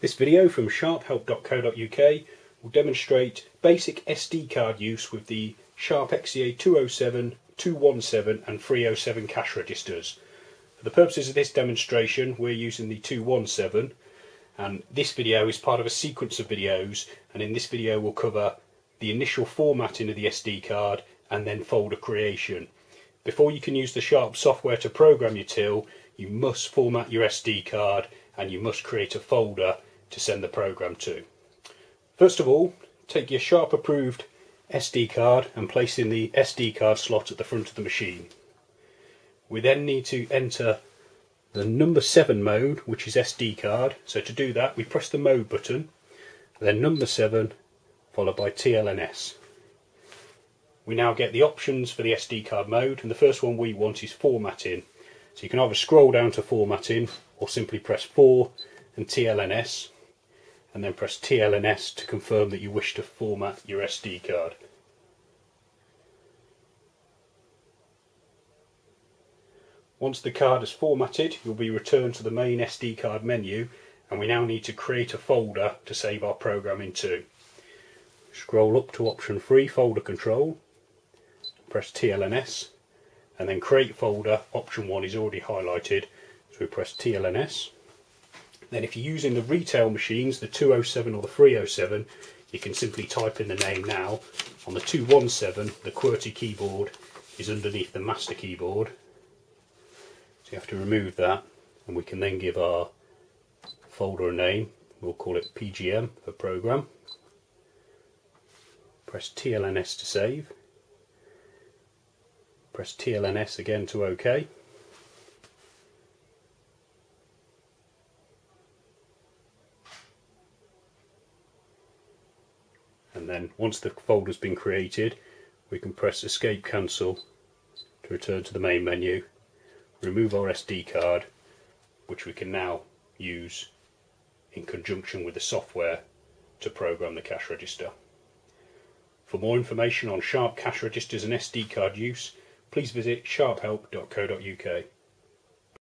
This video from sharphelp.co.uk will demonstrate basic SD card use with the Sharp XE-A 207, 217 and 307 cash registers. For the purposes of this demonstration we're using the 217 and this video is part of a sequence of videos and in this video we'll cover the initial formatting of the SD card and then folder creation. Before you can use the Sharp software to program your till you must format your SD card and you must create a folder to send the program to. First of all, take your Sharp approved SD card and place in the SD card slot at the front of the machine. We then need to enter the number 7 mode, which is SD card. So to do that, we press the mode button, then number 7, followed by TLNS. We now get the options for the SD card mode, and the first one we want is formatting. So you can either scroll down to formatting, or simply press 4 and TLNS and then press TLNS to confirm that you wish to format your SD card. Once the card is formatted you'll be returned to the main SD card menu and we now need to create a folder to save our program into. Scroll up to option 3 folder control, press TLNS and then create folder option 1 is already highlighted so we press TLNS then if you're using the retail machines, the 207 or the 307, you can simply type in the name now. On the 217, the QWERTY keyboard is underneath the master keyboard. So you have to remove that and we can then give our folder a name. We'll call it PGM for program. Press TLNS to save. Press TLNS again to OK. And then once the folder's been created we can press escape cancel to return to the main menu remove our SD card which we can now use in conjunction with the software to program the cash register. For more information on Sharp cash registers and SD card use please visit sharphelp.co.uk.